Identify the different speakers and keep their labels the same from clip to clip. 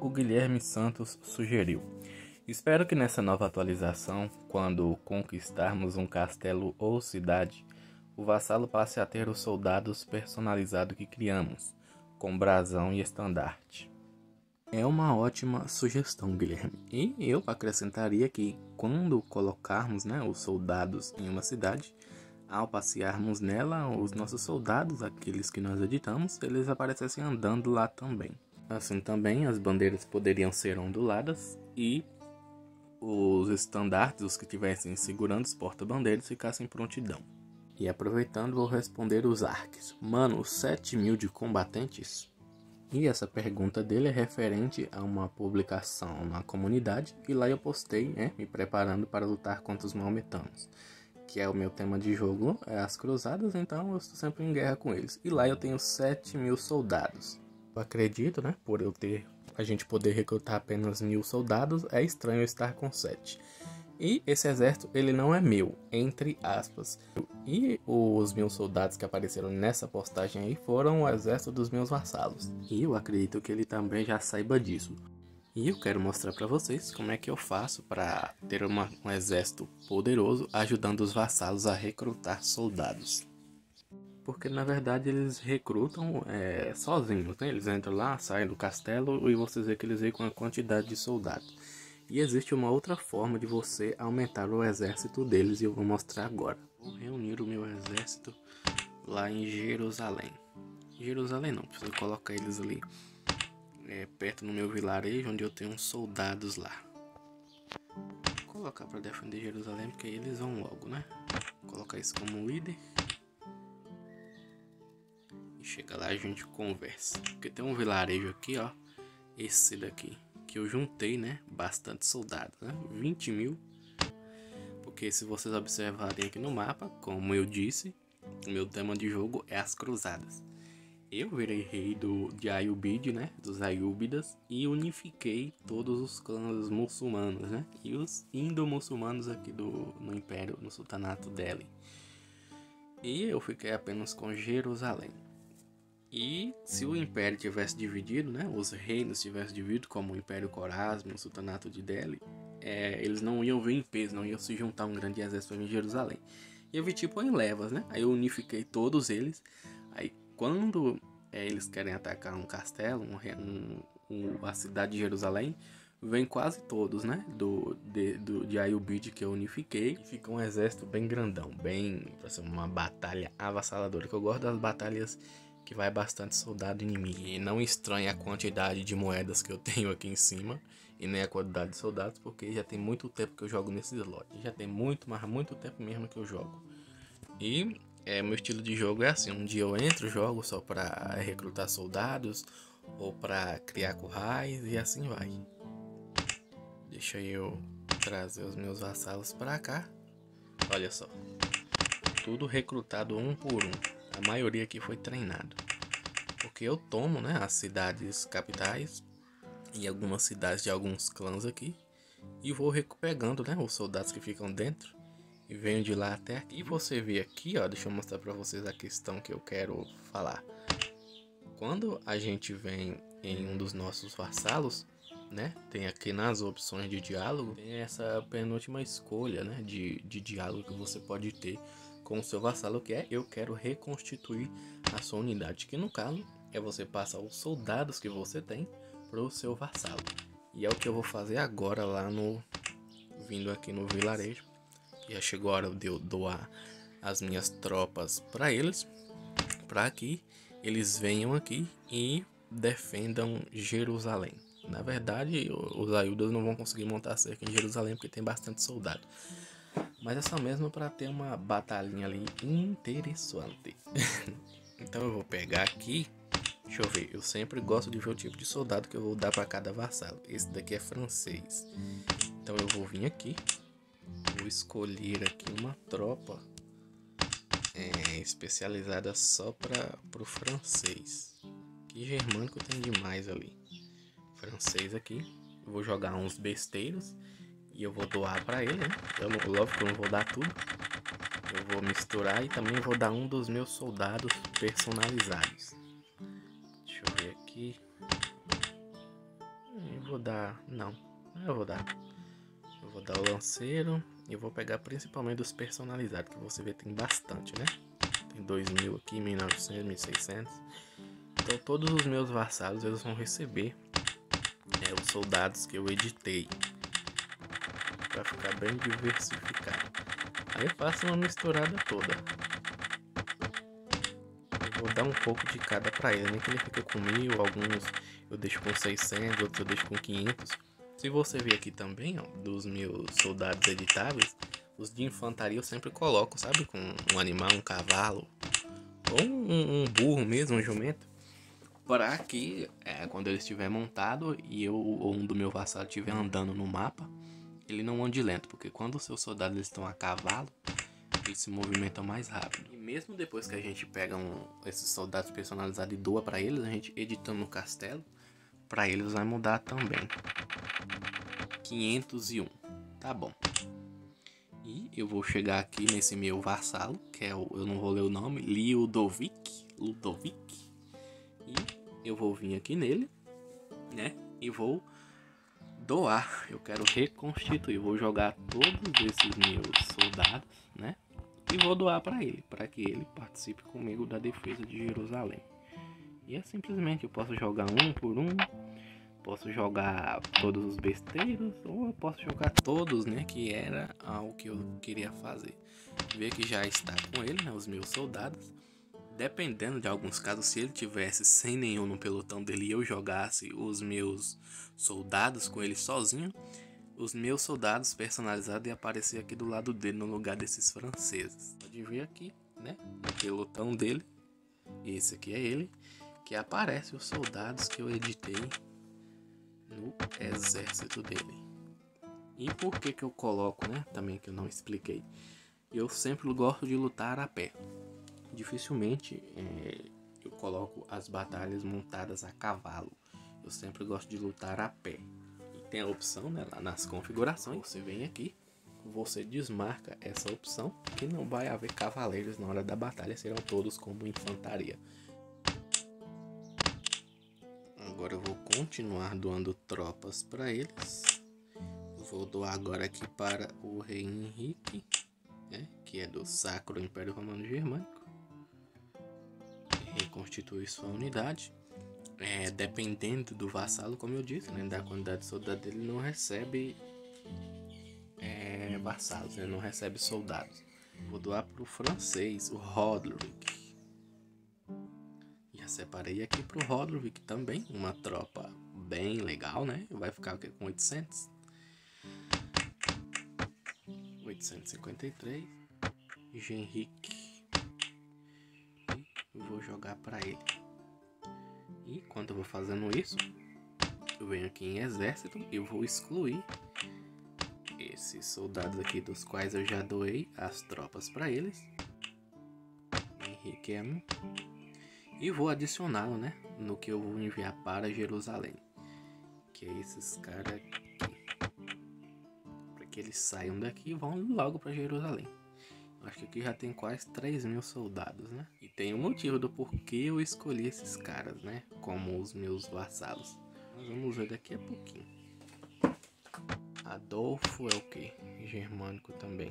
Speaker 1: o Guilherme Santos sugeriu. Espero que nessa nova atualização, quando conquistarmos um castelo ou cidade, o vassalo passe a ter os soldados personalizados que criamos, com brasão e estandarte. É uma ótima sugestão, Guilherme. E eu acrescentaria que quando colocarmos né, os soldados em uma cidade, ao passearmos nela, os nossos soldados, aqueles que nós editamos, eles aparecessem andando lá também. Assim também as bandeiras poderiam ser onduladas e os estandartes, os que estivessem segurando os porta-bandeiras, ficassem em prontidão. E aproveitando, vou responder os arques. Mano, 7 mil de combatentes? E essa pergunta dele é referente a uma publicação na comunidade e lá eu postei, né, me preparando para lutar contra os maometanos, que é o meu tema de jogo, é as cruzadas, então eu estou sempre em guerra com eles. E lá eu tenho 7 mil soldados. Acredito, né, por eu ter a gente poder recrutar apenas mil soldados, é estranho estar com 7. E esse exército, ele não é meu, entre aspas. E os mil soldados que apareceram nessa postagem aí foram o exército dos meus vassalos. E eu acredito que ele também já saiba disso. E eu quero mostrar para vocês como é que eu faço para ter uma, um exército poderoso ajudando os vassalos a recrutar soldados. Porque na verdade eles recrutam é, sozinhos, né? Eles entram lá, saem do castelo e vocês vê que eles vêm com a quantidade de soldados. E existe uma outra forma de você aumentar o exército deles e eu vou mostrar agora. Vou reunir o meu exército lá em Jerusalém. Jerusalém não, preciso colocar eles ali é, perto no meu vilarejo onde eu tenho soldados lá. Vou colocar para defender Jerusalém porque eles vão logo, né? Vou colocar isso como líder. Chega lá a gente conversa. Porque tem um vilarejo aqui, ó. Esse daqui que eu juntei, né, bastante soldados, né, 20 mil. Porque se vocês observarem aqui no mapa, como eu disse, o meu tema de jogo é as cruzadas. Eu virei rei do, de Ayubid, né, dos Ayúbidas, e unifiquei todos os clãs muçulmanos, né, e os indo-muçulmanos aqui do, no Império, no Sultanato Delhi. E eu fiquei apenas com Jerusalém. E se o império tivesse dividido, né, os reinos tivessem dividido, como o Império Corasmo, o Sultanato de Delhi, é, eles não iam vir em peso, não iam se juntar um grande exército em Jerusalém. E eu vi tipo em levas, né? Aí eu unifiquei todos eles. Aí quando é, eles querem atacar um castelo, um, um, a cidade de Jerusalém, vem quase todos, né? Do, de, do, de Ayubid que eu unifiquei. E fica um exército bem grandão, bem. Pra ser uma batalha avassaladora. Que eu gosto das batalhas que vai bastante soldado inimigo. E não estranha a quantidade de moedas que eu tenho aqui em cima e nem a quantidade de soldados, porque já tem muito tempo que eu jogo nesse slot. Já tem muito, mas muito tempo mesmo que eu jogo. E é, meu estilo de jogo é assim: um dia eu entro, jogo só para recrutar soldados ou para criar currais e assim vai. Deixa eu trazer os meus vassalos para cá. Olha só, tudo recrutado um por um. A maioria aqui foi treinado. Porque eu tomo, né, as cidades capitais e algumas cidades de alguns clãs aqui e vou recuperando, né, os soldados que ficam dentro e venho de lá até aqui. E você vê aqui, ó, deixa eu mostrar para vocês a questão que eu quero falar. Quando a gente vem em um dos nossos vassalos, né, tem aqui nas opções de diálogo, tem essa penúltima escolha, né, de, de diálogo que você pode ter com seu vassalo, que é eu quero reconstituir a sua unidade, que no caso é você passar os soldados que você tem para o seu vassalo. E é o que eu vou fazer agora lá no vindo aqui no vilarejo. Já chegou a hora de eu doar as minhas tropas para eles, para que eles venham aqui e defendam Jerusalém. Na verdade, os ajudas não vão conseguir montar cerca em Jerusalém porque tem bastante soldado. Mas é só mesmo para ter uma batalhinha ali interessante. então eu vou pegar aqui. Deixa eu ver, eu sempre gosto de ver o tipo de soldado que eu vou dar para cada vassalo. Esse daqui é francês. Então eu vou vir aqui. Vou escolher aqui uma tropa é, especializada só para o francês. Que germânico tem demais ali. Francês aqui. Vou jogar uns besteiros. E eu vou doar para ele, né? Eu, lógico que eu não vou dar tudo. Eu vou misturar e também vou dar um dos meus soldados personalizados. Deixa eu ver aqui. Hum, vou dar... Não, eu vou dar. Eu vou dar o lanceiro. E vou pegar principalmente os personalizados, que você vê tem bastante, né? Tem 2.000 aqui, 1.900, 1.600. Então todos os meus vassalos, eles vão receber é, os soldados que eu editei. Pra ficar bem diversificado. Aí eu faço uma misturada toda. Eu vou dar um pouco de cada pra ele, nem que ele fique com mil, alguns eu deixo com 600, outros eu deixo com 500. Se você ver aqui também, ó, dos meus soldados editáveis, os de infantaria eu sempre coloco, sabe? Com um animal, um cavalo, ou um, um burro mesmo, um jumento. Para que, é, quando ele estiver montado e eu ou um do meu vassalo estiver andando no mapa, ele não ande lento, porque quando os seus soldados estão a cavalo, eles se movimentam mais rápido. E mesmo depois que a gente pega um, esses soldados personalizados e doa para eles, a gente editando no castelo, para eles vai mudar também. 501, tá bom. E eu vou chegar aqui nesse meu vassalo, que é o, eu não vou ler o nome, Ludovic, Ludovic. E eu vou vir aqui nele, né? E vou doar. Eu quero reconstituir. Vou jogar todos esses meus soldados, né? E vou doar para ele, para que ele participe comigo da defesa de Jerusalém. E é simplesmente eu posso jogar um por um, posso jogar todos os besteiros ou eu posso jogar todos, né? Que era o que eu queria fazer. Ver que já está com ele, né? Os meus soldados dependendo de alguns casos, se ele tivesse sem nenhum no pelotão dele e eu jogasse os meus soldados com ele sozinho, os meus soldados personalizados iam aparecer aqui do lado dele no lugar desses franceses. Pode ver aqui, né? No pelotão dele. Esse aqui é ele. Que aparece os soldados que eu editei no exército dele. E por que que eu coloco, né? Também que eu não expliquei. Eu sempre gosto de lutar a pé dificilmente é, eu coloco as batalhas montadas a cavalo. Eu sempre gosto de lutar a pé. E tem a opção né, lá nas configurações. Você vem aqui, você desmarca essa opção que não vai haver cavaleiros na hora da batalha, serão todos como infantaria. Agora eu vou continuar doando tropas para eles. Vou doar agora aqui para o rei Henrique, né, que é do Sacro Império Romano Germânico reconstituir sua unidade. É, dependendo do vassalo, como eu disse, né, da quantidade de soldados, ele não recebe é, vassalos, né, não recebe soldados. Vou doar para o francês, o Roderick. Já separei aqui para o Roderick também, uma tropa bem legal, né? Vai ficar com 800. 853. Henrique vou jogar para ele. E quando eu vou fazendo isso, eu venho aqui em exército e vou excluir esses soldados aqui dos quais eu já doei as tropas para eles. Henrique M. E vou adicioná-lo, né, no que eu vou enviar para Jerusalém. Que é esses caras aqui. Para que eles saiam daqui e vão logo para Jerusalém. Acho que aqui já tem quase 3 mil soldados, né? E tem um motivo do porquê eu escolhi esses caras, né? Como os meus vassalos. Nós vamos ver daqui a pouquinho. Adolfo é o que? Germânico também.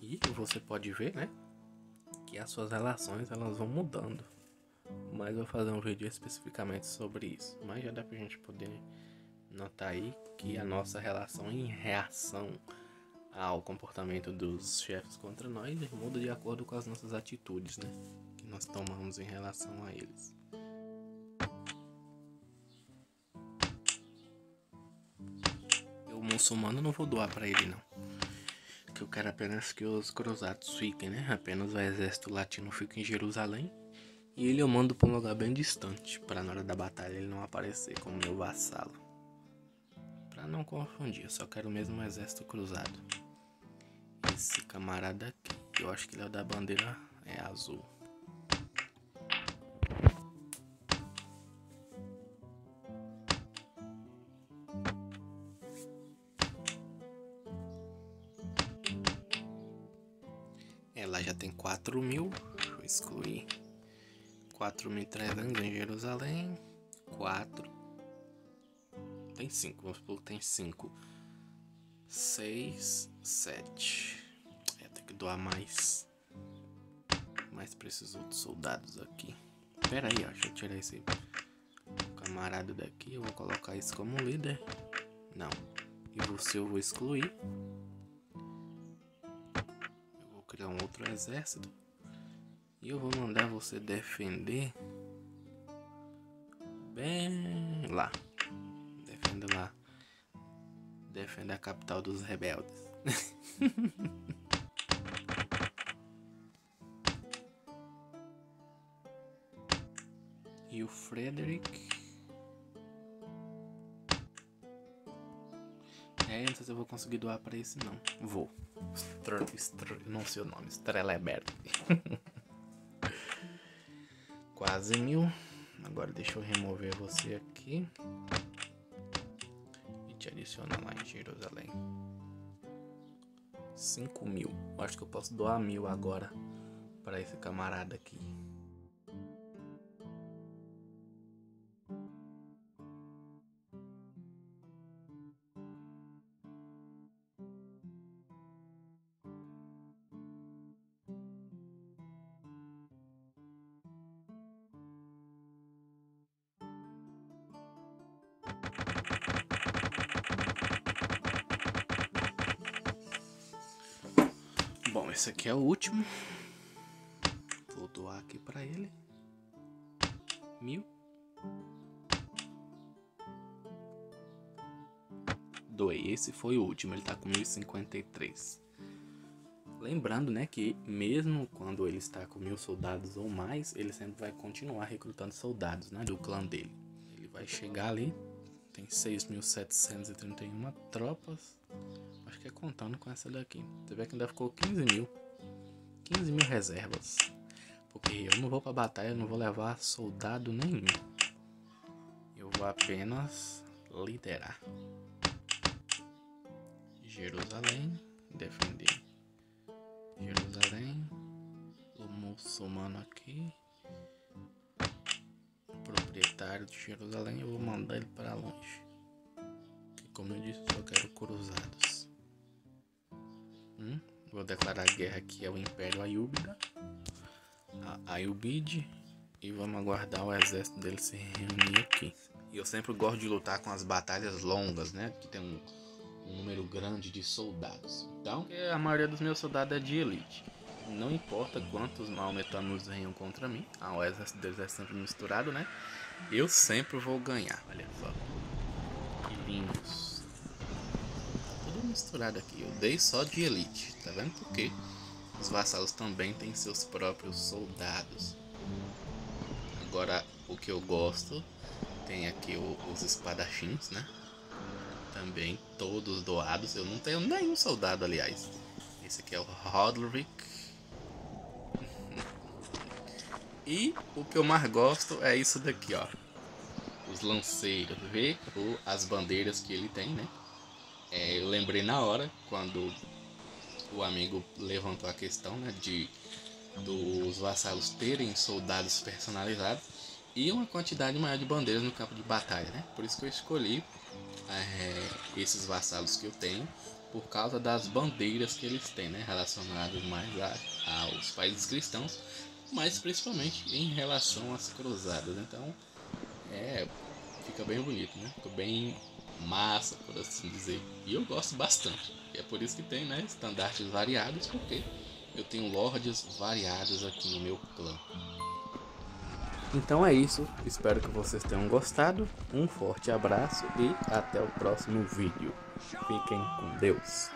Speaker 1: E você pode ver, né? Que as suas relações elas vão mudando. Mas eu vou fazer um vídeo especificamente sobre isso. Mas já dá pra gente poder notar aí que a nossa relação em reação ao comportamento dos chefes contra nós muda de acordo com as nossas atitudes, né? Que nós tomamos em relação a eles. O muçulmano não vou doar para ele não. Que eu quero apenas que os cruzados fiquem, né? Apenas o exército latino fique em Jerusalém. E ele eu mando para um lugar bem distante, para na hora da batalha ele não aparecer como meu vassalo. Para não confundir, eu só quero mesmo um exército cruzado esse camarada aqui. Eu acho que ele é da bandeira é azul. Ela já tem 4 mil, vou excluir 4.300 em Jerusalém, 4, tem 5, vamos supor que tem 5, 6, 7 doar mais. Mais pra esses outros soldados aqui. Pera aí, ó, deixa eu tirar esse camarada daqui. Eu vou colocar isso como líder. Não. E você eu vou excluir. Eu vou criar um outro exército. E eu vou mandar você defender bem lá. Defenda lá. Defenda a capital dos rebeldes. e o Frederick. É, não sei se eu vou conseguir doar pra esse não. Vou. Str Str não sei o nome. Streleberg. Quase mil. Agora deixa eu remover você aqui. E te adicionar lá em Jerusalém. 5 mil. Acho que eu posso doar mil agora para esse camarada aqui. Bom, esse aqui é o último. Vou doar aqui para ele. Mil. Doei. Esse foi o último. Ele tá com 1053. Lembrando, né, que mesmo quando ele está com mil soldados ou mais, ele sempre vai continuar recrutando soldados, né, do clã dele. Ele vai chegar ali, tem 6.731 tropas contando com essa daqui. Você vê que ainda ficou 15 mil. 15 mil reservas. Porque eu não vou pra batalha, eu não vou levar soldado nenhum. Eu vou apenas liderar. Jerusalém. Defender. Jerusalém. O muçulmano aqui. O proprietário de Jerusalém. Eu vou mandar ele para longe. Como eu disse, eu só quero cruzados. Hum? Vou declarar guerra aqui ao Império Ayúbida. A Ayubide. E vamos aguardar o exército dele se reunir aqui. E eu sempre gosto de lutar com as batalhas longas, né? Que tem um, um número grande de soldados. Então, a maioria dos meus soldados é de elite. Não importa quantos maometanos venham contra mim. Ah, o exército deles é sempre misturado, né? Eu sempre vou ganhar. Olha só. Misturado aqui. Eu dei só de elite, tá vendo? Porque os vassalos também têm seus próprios soldados. Agora, o que eu gosto, tem aqui o, os espadachins, né? Também todos doados. Eu não tenho nenhum soldado, aliás. Esse aqui é o Roderick. e o que eu mais gosto é isso daqui, ó. Os lanceiros. Vê as bandeiras que ele tem, né? É, eu lembrei na hora, quando o amigo levantou a questão né, de dos vassalos terem soldados personalizados e uma quantidade maior de bandeiras no campo de batalha, né? Por isso que eu escolhi é, esses vassalos que eu tenho, por causa das bandeiras que eles têm, né? Relacionadas mais a, aos países cristãos, mas principalmente em relação às cruzadas. Então, é, fica bem bonito, né? Fica bem massa, por assim dizer. E eu gosto bastante. E é por isso que tem, né, estandartes variados, porque eu tenho lords variados aqui no meu clã. Então é isso, espero que vocês tenham gostado. Um forte abraço e até o próximo vídeo. Fiquem com Deus.